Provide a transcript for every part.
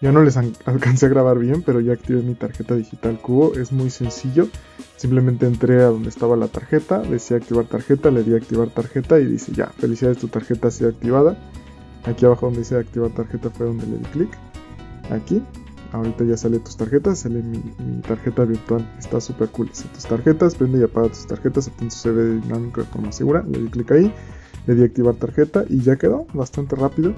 Ya no les alcancé a grabar bien, pero ya activé mi tarjeta digital Cubo. Es muy sencillo. Simplemente entré a donde estaba la tarjeta, decía activar tarjeta, le di activar tarjeta y dice ya, felicidades, tu tarjeta ha sido activada. Aquí abajo donde dice activar tarjeta fue donde le di clic. Aquí. Ahorita ya sale tus tarjetas, sale mi, tarjeta virtual. Está súper cool. tus tarjetas, prende y apaga tus tarjetas, obtén tu CV dinámico de forma segura. Le di clic ahí, le di activar tarjeta y ya quedó bastante rápido.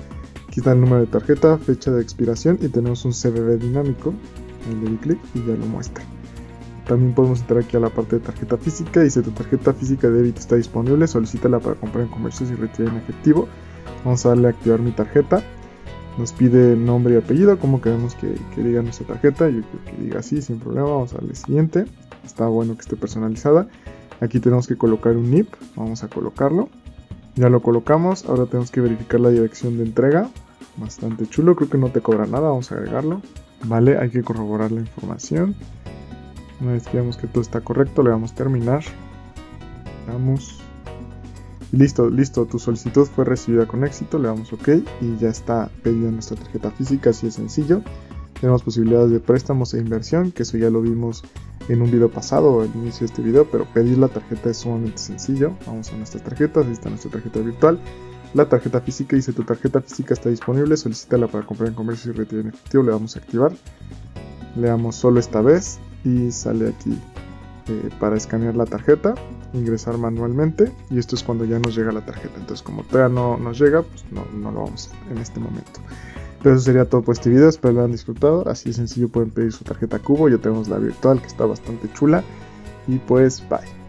Aquí está el número de tarjeta, fecha de expiración y tenemos un CBV dinámico. Ahí le di clic y ya lo muestra. También podemos entrar aquí a la parte de tarjeta física. Dice tu tarjeta física de débito está disponible, solicítala para comprar en comercios y retirar en efectivo. Vamos a darle a activar mi tarjeta. Nos pide nombre y apellido, como queremos que, que diga nuestra tarjeta. Yo creo que diga así, sin problema. Vamos a darle siguiente. Está bueno que esté personalizada. Aquí tenemos que colocar un NIP. Vamos a colocarlo. Ya lo colocamos, ahora tenemos que verificar la dirección de entrega. Bastante chulo, creo que no te cobra nada, vamos a agregarlo. Vale, hay que corroborar la información. Una vez que vemos que todo está correcto, le damos terminar. Vamos. listo, listo, tu solicitud fue recibida con éxito, le damos OK y ya está pedida nuestra tarjeta física, así de sencillo. Tenemos posibilidades de préstamos e inversión, que eso ya lo vimos en un video pasado, al inicio de este video, pero pedir la tarjeta es sumamente sencillo. Vamos a nuestras tarjetas, ahí está nuestra tarjeta virtual. La tarjeta física dice tu tarjeta física está disponible, solicítala para comprar en comercio y retirar en efectivo, le damos a activar. Le damos solo esta vez y sale aquí eh, para escanear la tarjeta, ingresar manualmente y esto es cuando ya nos llega la tarjeta. Entonces como todavía no nos llega, pues no, no lo vamos en este momento. Pero eso sería todo por este video, espero lo hayan disfrutado. Así de sencillo pueden pedir su tarjeta cubo, ya tenemos la virtual que está bastante chula. Y pues bye.